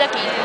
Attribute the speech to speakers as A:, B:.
A: aqui.